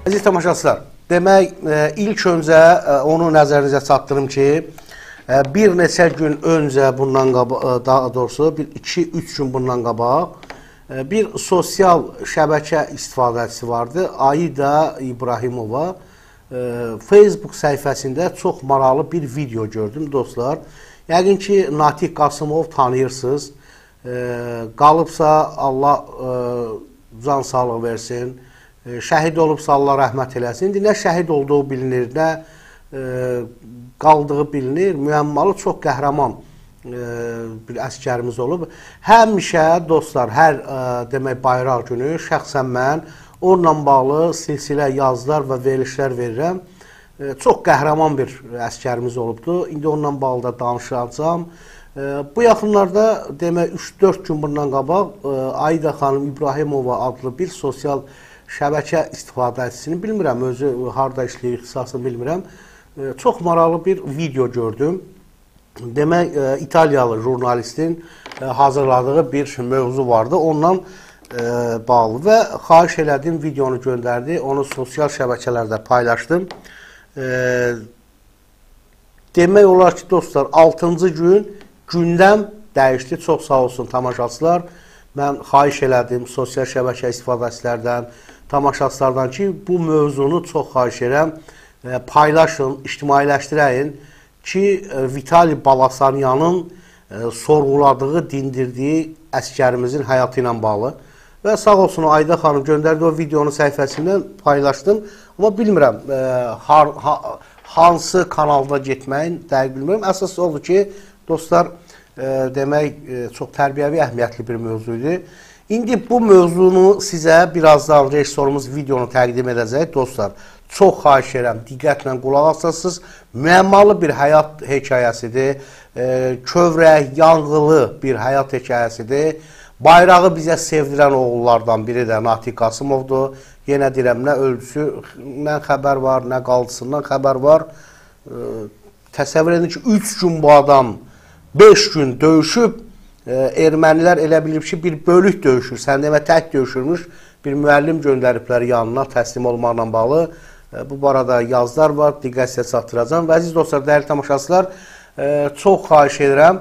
Əziz tamaşaçılar, demək e, ilk öncə e, onu nəzərinizə çatdırım ki, e, bir neçə gün öncə bundan qabaq, daha doğrusu bir 2-3 gün bundan qabaq bir sosial şəbəkə istifadəçisi vardı. Aida İbrahimova Facebook səhifəsində çox maraqlı bir video gördüm dostlar. Yəqin ki, Natiq Qasımov tanıyırsınız. Qalıbsa Allah can sağlıq versin şəhid olubsa Allah rəhmət eləsin. İndi nə şəhid olduğu bilinir, nə e, qaldığı bilinir. Müəmmalı çox qəhrəman e, bir əskərimiz olub. Həmişə dostlar, hər e, demək bayraq günü şəxsən mən onunla bağlı silsilə yazılar və verilişlər verirəm. E, çox qəhrəman bir əskərimiz olubdu. İndi onunla bağlı da danışacağam. E, bu yaxınlarda demək 3-4 gün bundan qabaq e, Ayda xanım İbrahimova adlı bir sosial şəbəkə istifadəçisini bilmirəm, özü harda işləyir, ixtisasını bilmirəm. E, çox maraqlı bir video gördüm. Demək, e, İtaliyalı jurnalistin e, hazırladığı bir mövzu vardı. Ondan bağlı və xahiş elədim, videonu göndərdi. Onu sosial şəbəkələrdə paylaşdım. Demək olar ki, dostlar, 6-cı gün gündəm dəyişdi. Çox sağ olsun tamaşaçılar. Mən xahiş elədim sosial şəbəkə istifadəçilərdən, tamaşaçılardan ki, bu mövzunu çox xahiş edirəm, paylaşın, ictimailəşdirəyin ki, e, Vitali Balasanyanın e, sorğuladığı, dindirdiyi əskərimizin həyatı ilə bağlı. Və sağ olsun Ayda xanım göndərdi o videonu səhifəsindən paylaşdım. Amma bilmirəm e, har, ha, hansı kanalda getməyin dəqiq bilmirəm. Əsas oldu ki, dostlar e, demək e, çox tərbiyəvi əhəmiyyətli bir mövzu idi. İndi bu mövzunu sizə birazdan rejissorumuz videonu təqdim edəcək. Dostlar, çox xahiş edirəm, diqqətlə qulaq asasınız. Müəmmalı bir həyat hekayəsidir. E, kövrək, yanğılı bir həyat hekayəsidir. Bayrağı bizə sevdirən oğullardan biri də Natiq Qasımovdur. Yenə deyirəm, nə ölçüsündən xəbər var, nə qalçısından xəbər var. E, təsəvvür edin ki, 3 gün bu adam 5 gün döyüşüb, ermənilər elə bilib ki, bir bölük döyüşür, sən demə tək döyüşürmüş, bir müəllim göndəriblər yanına təslim olmaqla bağlı. Bu barada yazılar var, diqqət sizə çatdıracağam. Və əziz dostlar, dəyərli tamaşaçılar, çox xahiş edirəm,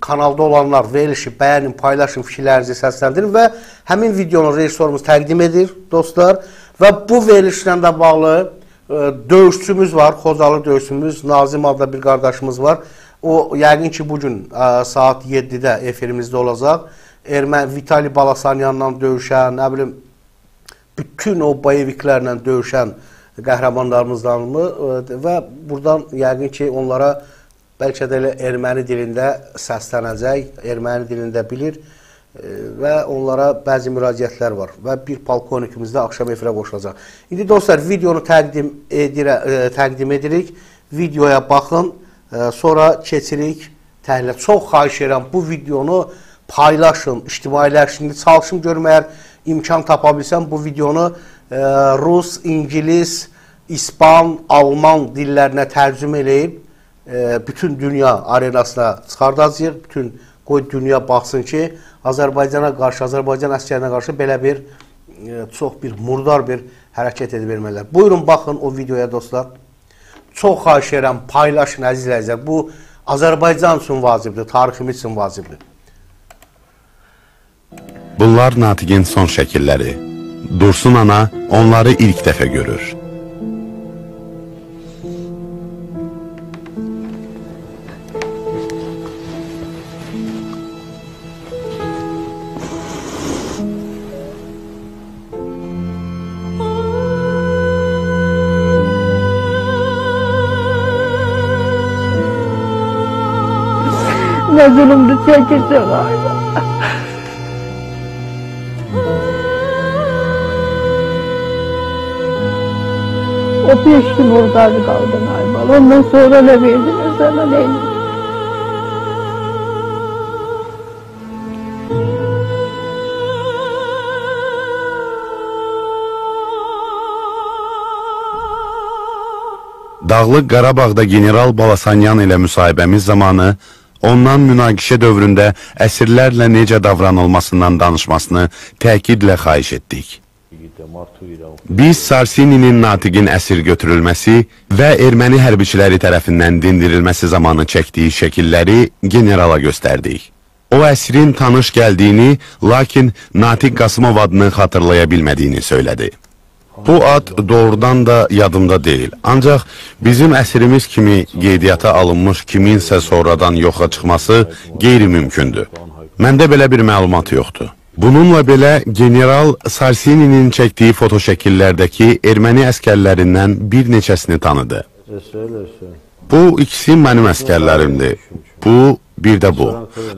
kanalda olanlar verilişi bəyənin, paylaşın, fikirlərinizi səsləndirin və həmin videonu rejissorumuz təqdim edir, dostlar. Və bu verilişlə də bağlı döyüşçümüz var, Xocalı döyüşçümüz, Nazim adlı bir qardaşımız var. O yəqin ki, bugün ə, saat 7-də efirimizdə olacaq. Erməni Vitali Balasanyanla döyüşən, nə bilim, bütün o boyeviklərlə döyüşən qəhrəmanlarımızdan mı və buradan yəqin ki, onlara bəlkə də elə erməni dilində səslənəcək, erməni dilində bilir və onlara bəzi müraciətlər var və bir polkovnikimiz də axşam efirə qoşulacaq. İndi dostlar, videonu təqdim, edirə, təqdim edirik. Videoya baxın sonra keçirik təhlilə. Çox xahiş edirəm bu videonu paylaşın, ictimailəşdirin, çalışın görməyər imkan tapa bilsəm bu videonu e, rus, ingilis, ispan, alman dillərinə tərcümə eləyib e, bütün dünya arenasına çıxardacağıq. Bütün qoy dünya baxsın ki, Azərbaycana qarşı, Azərbaycan əskərinə qarşı belə bir e, çox bir murdar bir hərəkət edib vermələr. Buyurun baxın o videoya dostlar. Çox xahiş edirəm, paylaşın əzizlər. Bu Azərbaycan üçün vacibdir, tariximiz üçün vacibdir. Bunlar Natiqin son şəkilləri. Dursun ana onları ilk dəfə görür. Ne zulümdü çekirse galiba. O beş gün orada kaldı galiba. Ondan sonra ne verdiler sana ne Dağlıq Qarabağda general Balasanyan ilə müsahibəmiz zamanı ondan münaqişə dövründə əsirlərlə necə davranılmasından danışmasını təkidlə xahiş etdik. Biz Sarsininin Natiqin əsir götürülməsi və erməni hərbiçiləri tərəfindən dindirilməsi zamanı çəkdiyi şəkilləri generala göstərdik. O əsrin tanış gəldiyini, lakin Natiq Qasımov adını xatırlaya bilmədiyini söylədi. Bu ad doğrudan da yadımda deyil. Ancaq bizim əsrimiz kimi qeydiyyata alınmış kiminsə sonradan yoxa çıxması qeyri-mümkündür. Məndə belə bir məlumat yoxdur. Bununla belə general Sarsininin çəkdiyi fotoşəkillərdəki erməni əskərlərindən bir neçəsini tanıdı. Bu ikisi mənim əskərlərimdir. Bu, bir də bu.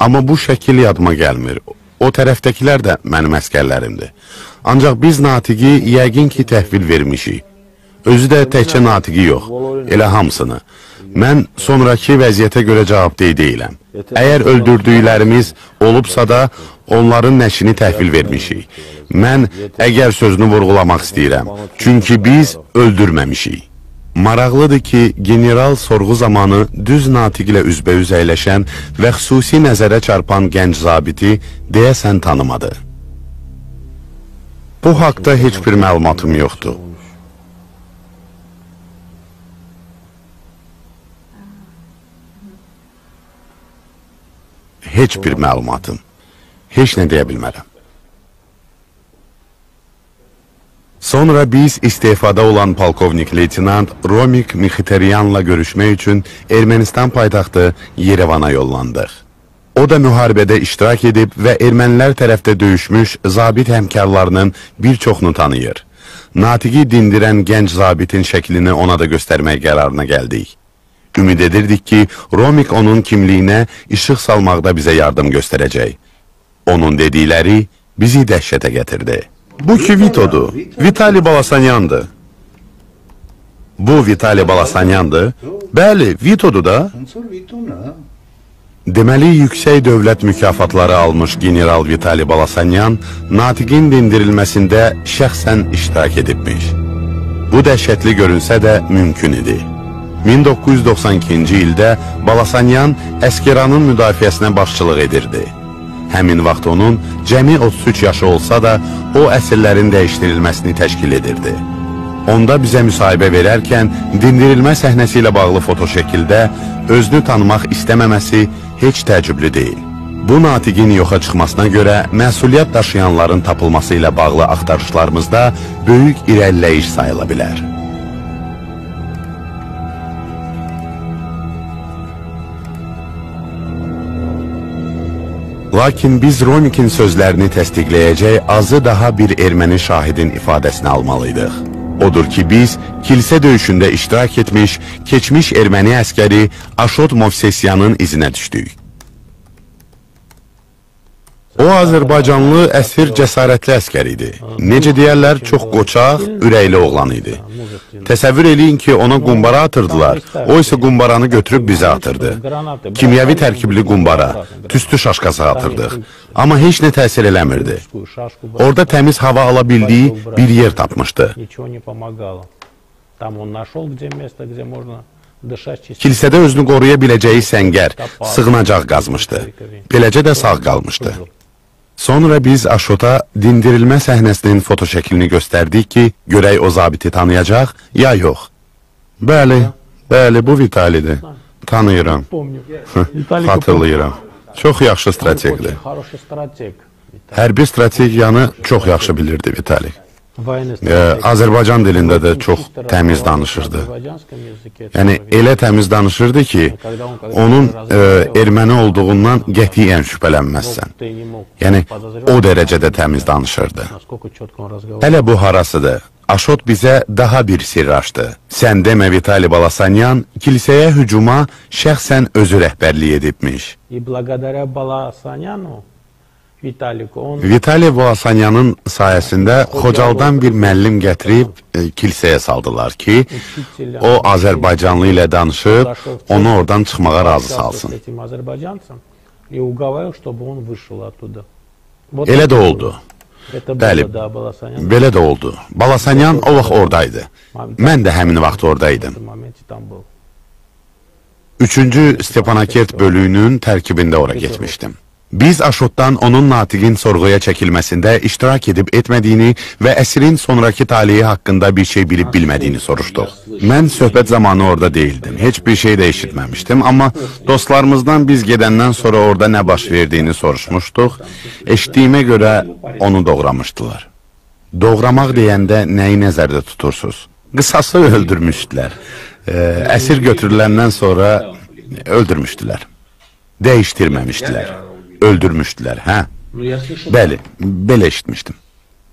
Amma bu şəkil yadıma gəlmir. O tərəfdəkilər də mənim əskərlərimdir. Ancaq biz Natiqi yəqin ki təhvil vermişik. Özü də təkcə Natiqi yox, elə hamısını. Mən sonraki vəziyyətə görə cavabdey deyiləm. Əgər öldürdüklərimiz olubsa da, onların nəşini təhvil vermişik. Mən əgər sözünü vurğulamaq istəyirəm. Çünki biz öldürməmişik. Maraqlıdır ki, general sorğu zamanı düz natiqlə üzbəüz əyləşən və xüsusi nəzərə çarpan gənc zabiti deyəsən tanımadı. Bu haqda heç bir məlumatım yoxdur. Heç bir məlumatım. Heç nə deyə bilmərəm. Sonra biz istefada olan polkovnik leytinant Romik Mixiteryanla görüşmək üçün Ermənistan paytaxtı Yerevana yollandıq. O da müharibədə iştirak edib və ermənilər tərəfdə döyüşmüş zabit həmkarlarının bir çoxunu tanıyır. Natiqi dindirən gənc zabitin şəklini ona da göstərmək qərarına gəldik. Ümid edirdik ki, Romik onun kimliyinə işıq salmaqda bizə yardım göstərəcək. Onun dedikləri bizi dəhşətə gətirdi. Bu ki Vitodur. Vitali Balasanyandır. Bu Vitali Balasanyandır. Bəli, Vitodur da. Deməli, yüksək dövlət mükafatları almış general Vitali Balasanyan Natiqin dindirilməsində şəxsən iştirak edibmiş. Bu dəhşətli görünsə də mümkün idi. 1992-ci ildə Balasanyan Əskeranın müdafiəsinə başçılıq edirdi. Həmin vaxt onun cəmi 33 yaşı olsa da, o əsirlərin dəyişdirilməsini təşkil edirdi. Onda bizə müsahibə verərkən dindirilmə səhnəsi ilə bağlı fotoşəkildə özünü tanımaq istəməməsi heç təəccüblü deyil. Bu natiqin yoxa çıxmasına görə məsuliyyət daşıyanların tapılması ilə bağlı axtarışlarımızda böyük irəliləyiş sayıla bilər. Lakin biz Romikin sözlərini təsdiqləyəcək azı daha bir erməni şahidin ifadəsini almalıydıq. Odur ki, biz kilsə döyüşündə iştirak etmiş, keçmiş erməni əskəri Aşot Movsesyanın izinə düşdük. O Azərbaycanlı əsir cəsarətli əskər idi. Necə deyərlər, çox qoçaq, ürəkli oğlan idi. Təsəvvür eləyin ki, ona qumbara atırdılar. O isə qumbaranı götürüb bizə atırdı. Kimyəvi tərkibli qumbara, tüstü şaşkası atırdıq. Amma heç nə təsir eləmirdi. Orada təmiz hava ala bildiyi bir yer tapmışdı. Kilsədə özünü qoruya biləcəyi səngər, sığınacaq qazmışdı. Beləcə də sağ qalmışdı. Sonra biz Aşota dindirilmə səhnəsinin fotoşəklini göstərdik ki, görək o zabiti tanıyacaq, ya yox. Bəli, bəli, bu Vitalidir. Tanıyıram. Xatırlayıram. Çox yaxşı strategdir. Hərbi strategiyanı çox yaxşı bilirdi Vitalik E, Azərbaycan dilində də çox təmiz danışırdı. Yəni elə təmiz danışırdı ki, onun e, erməni olduğundan qətiyyən şübhələnməzsən. Yəni o dərəcədə təmiz danışırdı. Hələ bu harasıdır. Aşot bizə daha bir sirr açdı. Sən demə Vitali Balasanyan kilsəyə hücuma şəxsən özü rəhbərlik edibmiş. И благодаря Баласаняну Vitali Voasanyanın sayəsində Xocaldan bir müəllim gətirib e, kilsəyə saldılar ki, o Azərbaycanlı ilə danışıb onu oradan çıxmağa razı salsın. Elə də oldu. Bəli, belə də oldu. Balasanyan o vaxt oradaydı. Mən də həmin vaxt oradaydım. Üçüncü Stepanakert bölüyünün tərkibində ora getmişdim. Biz Aşotdan onun Natiqin sorğuya çəkilməsində iştirak edib etmədiyini və əsrin sonrakı taleyi haqqında bir şey bilib bilmədiyini soruşduq. Mən söhbət zamanı orada değildim. Heç bir şey də eşitməmişdim, amma dostlarımızdan biz gedəndən sonra orada nə baş verdiyini soruşmuşduq. Eşitdiyimə görə onu doğramışdılar. Doğramaq deyəndə nəyi nəzərdə tutursunuz? Qısası öldürmüşdülər. Ə, əsir götürüləndən sonra öldürmüşdülər. Dəyişdirməmişdilər. Öldürmüşdülər, hə? Bəli, belə eşitmişdim.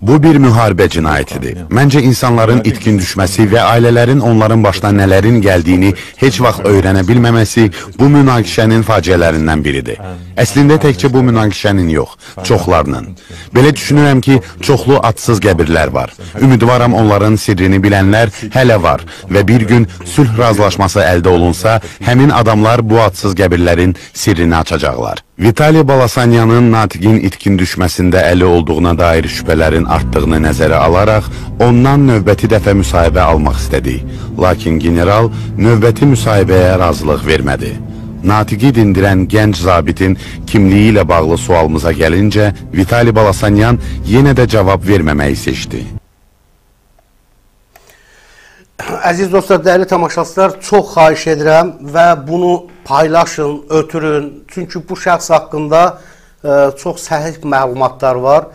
Bu bir müharibə cinayətidir. Məncə insanların itkin düşməsi və ailələrin onların başına nələrin gəldiyini heç vaxt öyrənə bilməməsi bu münaqişənin faciələrindən biridir. Əslində təkcə bu münaqişənin yox, çoxlarının. Belə düşünürəm ki, çoxlu adsız qəbirlər var. Ümidvaram onların sirrini bilənlər hələ var və bir gün sülh razılaşması əldə olunsa, həmin adamlar bu adsız qəbirlərin sirrini açacaqlar. Vitali Balasanyanın Natiqin itkin düşməsində əli olduğuna dair şübhələrin artdığını nəzərə alaraq, ondan növbəti dəfə müsahibə almaq istədik. Lakin general növbəti müsahibəyə razılıq vermədi. Natiqi dindirən gənc zabitin kimliyi ilə bağlı sualımıza gəlincə, Vitali Balasanyan yenə də cavab verməməyi seçdi. Əziz dostlar, dəyərli tamaşaçılar, çox xahiş edirəm və bunu paylaşın, ötürün. Çünki bu şəxs haqqında ə, çox səhih məlumatlar var.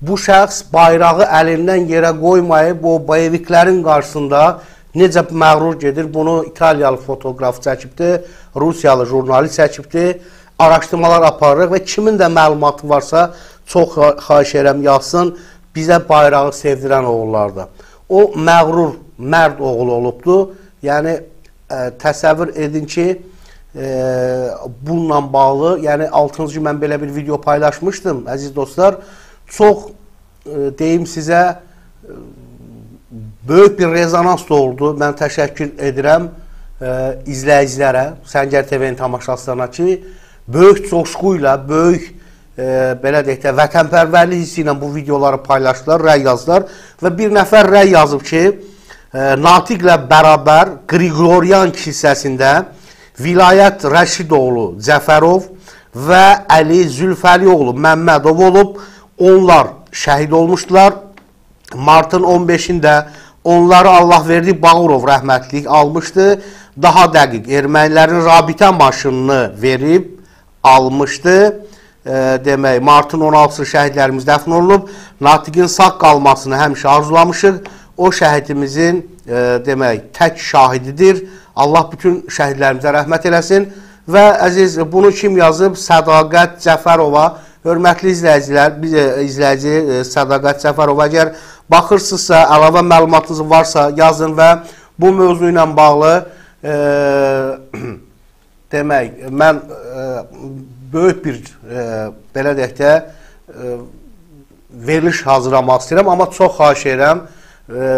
Bu şəxs bayrağı əlindən yerə qoymayıb o boyeviklərin qarşısında necə məğrur gedir, bunu İtaliyalı fotoqraf çəkibdi, Rusiyalı jurnalist çəkibdi. Araşdırmalar aparırıq və kimin də məlumatı varsa çox xahiş edirəm yazsın. Bizə bayrağı sevdirən oğullardır. O məğrur mərd oğlu olubdu. Yəni ə, təsəvvür edin ki, bununla bağlı, yəni 6-cı gün mən belə bir video paylaşmışdım, əziz dostlar. Çox ə, deyim sizə ə, böyük bir rezonans oldu. Mən təşəkkür edirəm ə, izləyicilərə, Səngər TV-nin tamaşaçılarına ki, böyük coşqu ilə, böyük e, belə deyək də vətənpərvərlik hissi ilə bu videoları paylaşdılar, rəy yazdılar və bir nəfər rəy yazıb ki, e, Natiqlə bərabər Qriqoryan kilsəsində Vilayət Rəşidoğlu Cəfərov və Əli Zülfəlioğlu Məmmədov olub. Onlar şəhid olmuşdular. Martın 15-də onları Allah verdi Bağırov rəhmətlik almışdı. Daha dəqiq ermənilərin rabitə maşınını verib almışdı e, demək, martın 16-sı şəhidlərimiz dəfn olunub. Natiqin sağ qalmasını həmişə arzulamışıq. O şəhidimizin demək, tək şahididir. Allah bütün şəhidlərimizə rəhmət eləsin. Və əziz, bunu kim yazıb? Sədaqət Cəfərova. Hörmətli izləyicilər, biz e, izləyici e, Sədaqət Cəfərova, əgər baxırsınızsa, əlavə məlumatınız varsa yazın və bu mövzu ilə bağlı e, demək, mən e, böyük bir e, belə deyək də e, veriliş hazırlamaq istəyirəm, amma çox xahiş edirəm, e,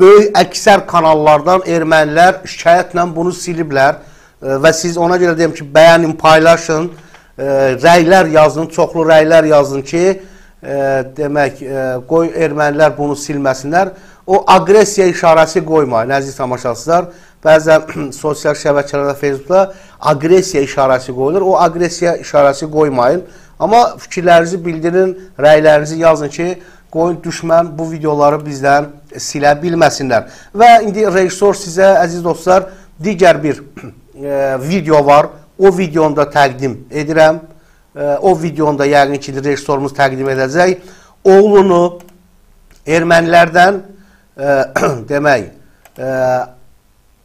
böyük əksər kanallardan ermənilər şikayətlə bunu siliblər e, və siz ona görə deyim ki, bəyənin, paylaşın, e, rəylər yazın, çoxlu rəylər yazın ki, e, demək, qoy ermənilər bunu silməsinlər. O aqressiya işarəsi qoymayın, əziz tamaşaçılar. Bəzən sosial şəbəkələrdə, Facebookda aqressiya işarəsi qoyulur. O aqressiya işarəsi qoymayın. Amma fikirlərinizi bildirin, rəylərinizi yazın ki, qoyun düşmən bu videoları bizdən silə bilməsinlər. Və indi rejissor sizə, əziz dostlar, digər bir e, video var. O videonu da təqdim edirəm. E, o videonu da yəqin ki, rejissorumuz təqdim edəcək. Oğlunu ermənilərdən e, demək, e,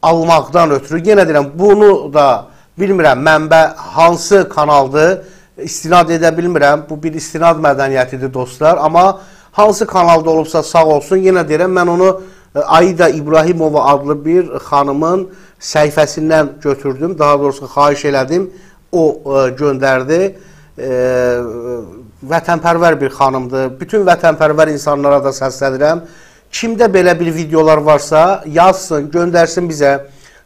almaqdan ötürü, yenə deyirəm, bunu da bilmirəm, mənbə hansı kanaldır, istinad edə bilmirəm. Bu bir istinad mədəniyyətidir dostlar, amma hansı kanalda olubsa sağ olsun, yenə deyirəm, mən onu e, Aida İbrahimova adlı bir xanımın səhifəsindən götürdüm, daha doğrusu xahiş elədim, o ə, göndərdi. E, vətənpərvər bir xanımdır. Bütün vətənpərvər insanlara da səslənirəm. Kimdə belə bir videolar varsa yazsın, göndərsin bizə.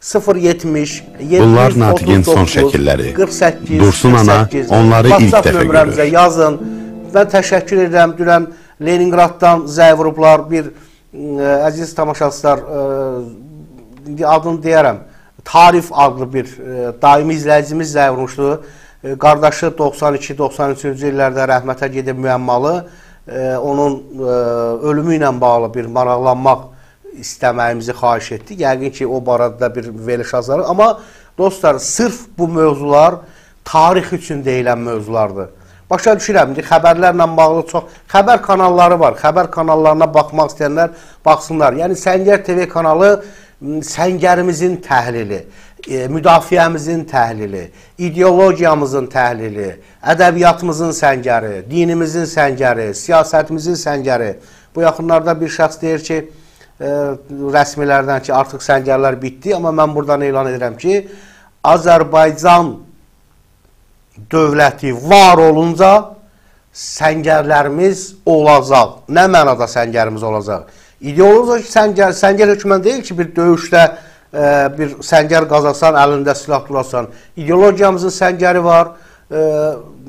070 Bunlar Natiqin son şəkilləri. 48 Dursun ana 48, onları ilk WhatsApp dəfə nömrəmizə görür. yazın. Mən təşəkkür edirəm. Dünən Leningraddan zəy vurublar bir ə, əziz tamaşaçılar, ə, indi adını deyərəm. Tarif adlı bir ə, daimi izləyicimiz zəy vurmuşdu. e, qardaşı 92-93-cü illərdə rəhmətə gedib müəmmalı e, onun e, ölümü ilə bağlı bir maraqlanmaq istəməyimizi xahiş etdik. Yəqin ki, o barədə bir veriliş hazırlayırıq. Amma dostlar, sırf bu mövzular tarix üçün deyilən mövzulardır. Başa düşürəm ki, xəbərlərlə bağlı çox xəbər kanalları var. Xəbər kanallarına baxmaq istəyənlər baxsınlar. Yəni Səngər TV kanalı səngərimizin təhlili, müdafiəmizin təhlili, ideologiyamızın təhlili, ədəbiyyatımızın səngəri, dinimizin səngəri, siyasətimizin səngəri. Bu yaxınlarda bir şəxs deyir ki, e, rəsmilərdən ki, artıq səngərlər bitdi, amma mən buradan elan edirəm ki, Azərbaycan dövləti var olunca səngərlərimiz olacaq. Nə mənada səngərimiz olacaq? İdeoloji səngər, səngər hökmən deyil ki, bir döyüşdə e, bir səngər qazasan, əlində silah tutasan. İdeologiyamızın səngəri var. E,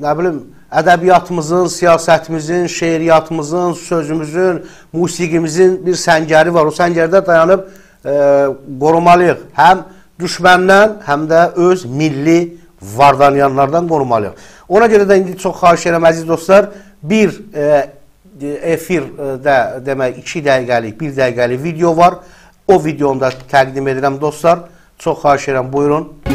nə bilim, ədəbiyyatımızın, siyasətimizin, şeiriyyatımızın, sözümüzün, musiqimizin bir səngəri var. O səngərdə dayanıb e, qorumalıyıq. Həm düşməndən, həm də öz milli vardanyanlardan qorumalıyıq. Ona görə də indi çox xahiş edirəm əziz dostlar, bir e, efirdə demək 2 dəqiqəlik, 1 dəqiqəlik video var. O videonu da təqdim edirəm dostlar. Çox xahiş edirəm, buyurun.